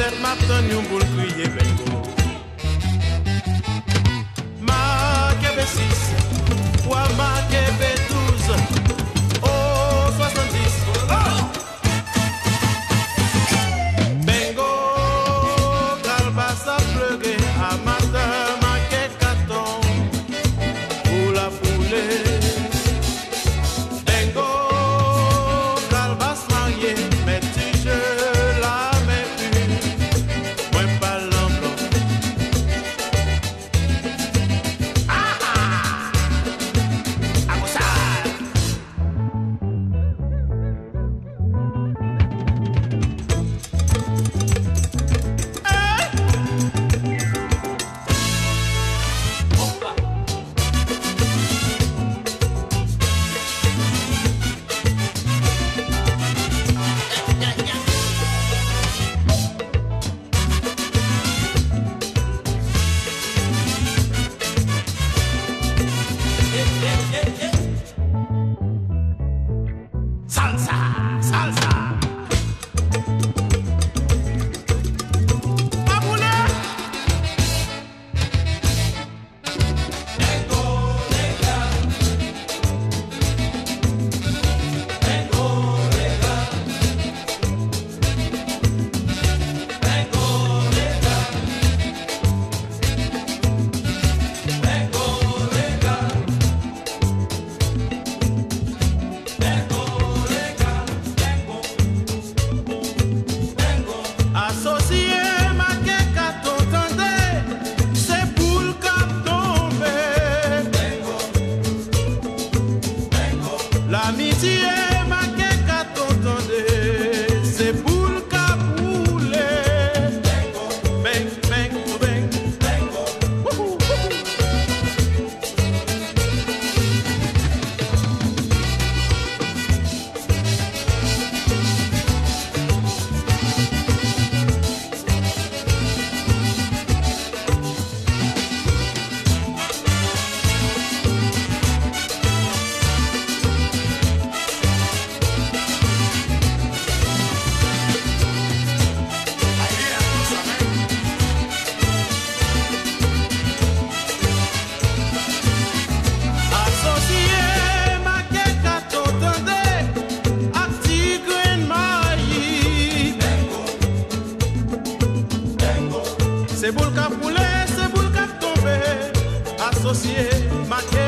asosiye associé ma